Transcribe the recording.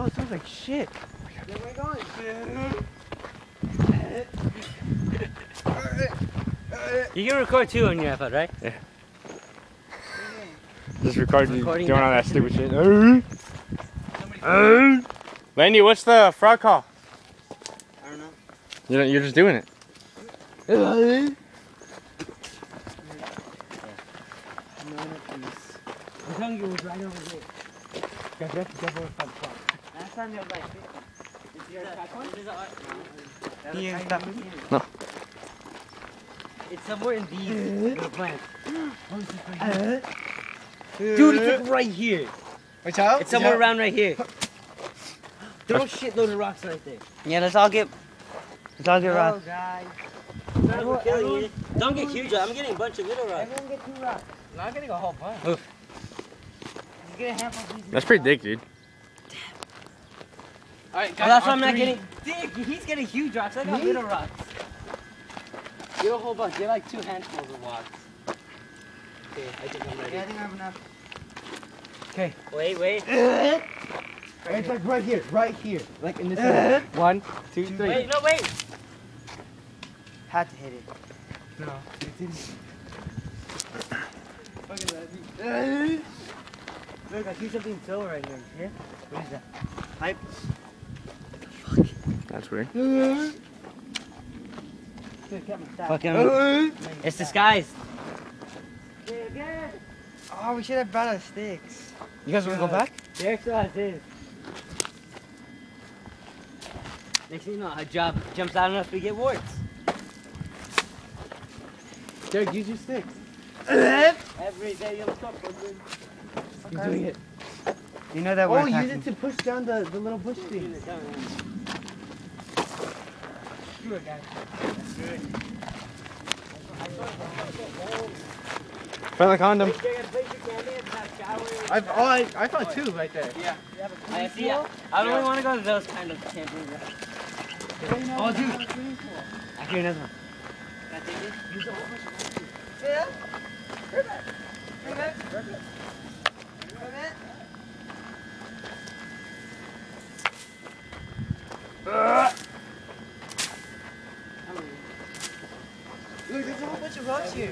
Oh, it smells like shit. Where we going? You can record too on your iPod, right? Yeah. Just recording you Recording doing that all that stupid shit. Lendi, what's the frog call? I don't know. You're, you're just doing it. I'm telling you, it was right over there. Guys, we have to jump over the front. Last time you had like 50. Is your attack one? Can you stop No. It's somewhere in these little plants. Dude, Dude, it's like right here. Watch out. It's somewhere around right here. Throw shitload of rocks right there. Yeah, let's all get. Let's all get Oh, guys. We're killing you. Don't get huge. I'm getting a bunch of little rocks. Everyone get two rocks. No, I'm getting a whole bunch. Just get a of these. That's pretty thick, dude. Alright, Oh, that's why I'm not getting. Dick, he's getting huge rocks. I got Me? little rocks. Get a whole bunch. Get like two handfuls of rocks. Okay, I think I'm Yeah, I think I have enough. Okay. Wait, wait. It's like right here, right here. Like in this area. One, two, three. Wait, no, wait. Had to hit it. No, it didn't. Look, I see something silver right here. Yeah? What is that? Pipe. That's weird. Fucking. It's disguised. Oh, we should have brought our sticks. You guys want to go back? Derek still has his. Next thing you know, a job jumps out on us, we get warts. Derek, use your sticks. Every day I'm stuck with You're doing it. You know that Oh, we're use it to push down the, the little bush things. Screw it, guys. Find the condom. I've, oh, I, I found two right there. I see. I don't really want to go to those kind of camping grounds. Oh, oh dude. I hear another one. Can I take this? Look, there's a whole bunch of rocks here.